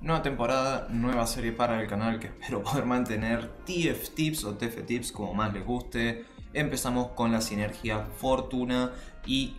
Nueva temporada, nueva serie para el canal que espero poder mantener. TF Tips o TF Tips como más les guste. Empezamos con la sinergia Fortuna y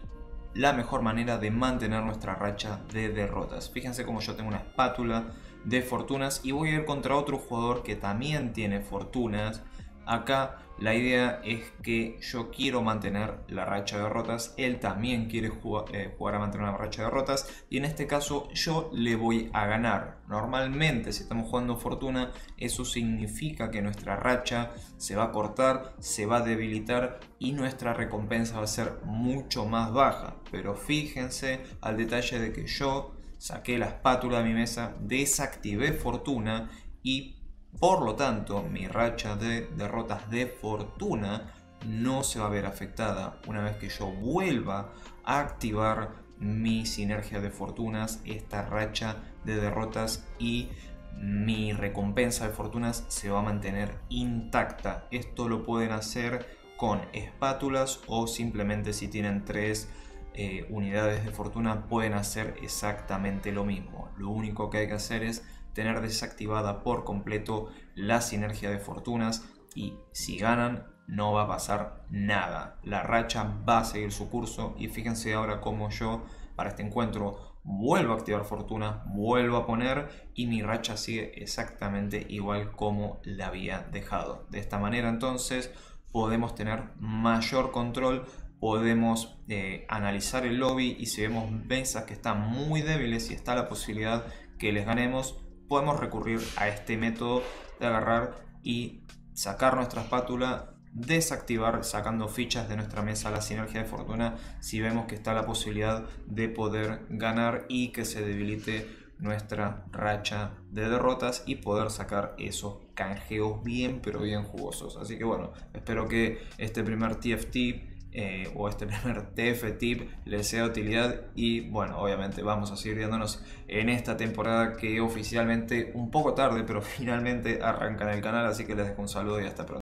la mejor manera de mantener nuestra racha de derrotas. Fíjense como yo tengo una espátula de fortunas y voy a ir contra otro jugador que también tiene fortunas. Acá la idea es que yo quiero mantener la racha de derrotas, él también quiere eh, jugar, a mantener una racha de derrotas y en este caso yo le voy a ganar. Normalmente si estamos jugando fortuna eso significa que nuestra racha se va a cortar, se va a debilitar y nuestra recompensa va a ser mucho más baja. Pero fíjense al detalle de que yo saqué la espátula de mi mesa, desactivé fortuna y por lo tanto, mi racha de derrotas de fortuna no se va a ver afectada una vez que yo vuelva a activar mi sinergia de fortunas, esta racha de derrotas y mi recompensa de fortunas se va a mantener intacta. Esto lo pueden hacer con espátulas o simplemente si tienen tres eh, unidades de fortuna pueden hacer exactamente lo mismo. Lo único que hay que hacer es tener desactivada por completo la sinergia de fortunas y si ganan no va a pasar nada. La racha va a seguir su curso y fíjense ahora cómo yo para este encuentro vuelvo a activar fortuna, vuelvo a poner y mi racha sigue exactamente igual como la había dejado. De esta manera entonces podemos tener mayor control podemos eh, analizar el lobby y si vemos mesas que están muy débiles y está la posibilidad que les ganemos, podemos recurrir a este método de agarrar y sacar nuestra espátula, desactivar sacando fichas de nuestra mesa la sinergia de fortuna si vemos que está la posibilidad de poder ganar y que se debilite nuestra racha de derrotas y poder sacar esos canjeos bien pero bien jugosos. Así que bueno, espero que este primer TFT eh, o este primer TF tip les sea de utilidad y bueno obviamente vamos a seguir viéndonos en esta temporada que oficialmente un poco tarde pero finalmente arranca en el canal así que les dejo un saludo y hasta pronto